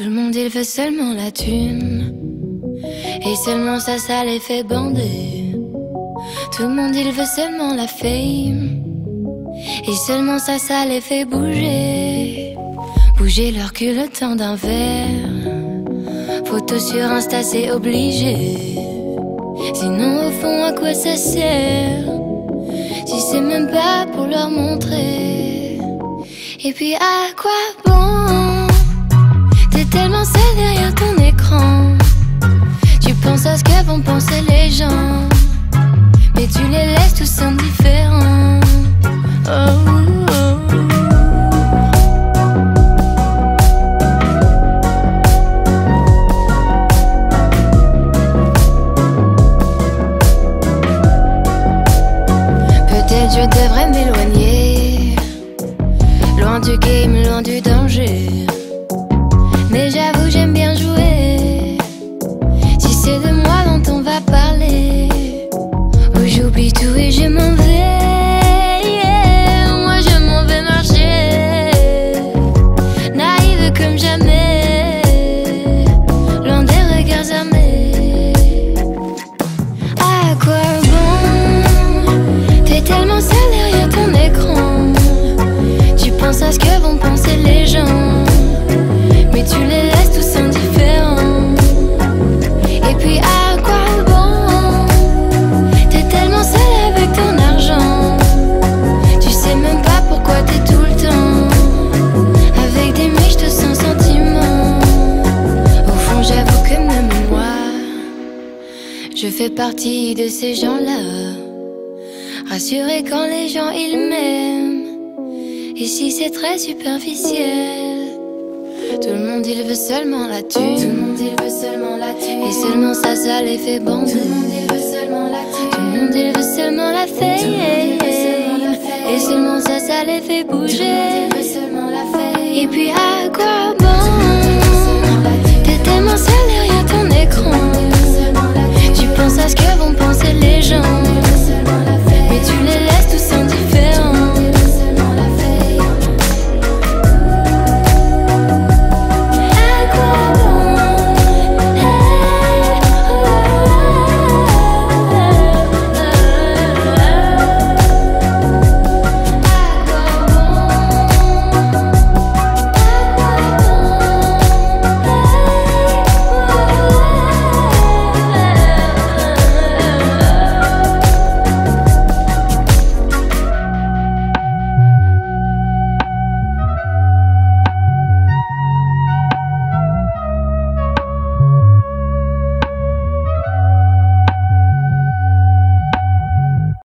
Tout le monde il veut seulement la thune. Et seulement ça, ça les fait bander. Tout le monde il veut seulement la fame. Et seulement ça, ça les fait bouger. Bouger leur cul le temps d'un verre. Photo sur Insta, c'est obligé. Sinon, au fond, à quoi ça sert? Si c'est même pas pour leur montrer. Et puis, à quoi bon je devrais m'éloigner. Loin du game, loin du danger. Mais j'avoue, j'aime bien jouer. Si c'est de moi dont on va parler, où j'oublie tout et je m'en vais. Je fais partie de ces gens-là. Rassurés quand les gens ils m'aiment. Ici c'est très superficiel. Tout le monde il veut seulement la thune. Tout le monde il veut seulement la thune. Et seulement ça, ça les fait bander. Tout le monde il veut seulement la thune. Tout le monde il veut seulement la fame. Et seulement ça, ça les fait bouger. Et puis à quoi bon T'es tellement seul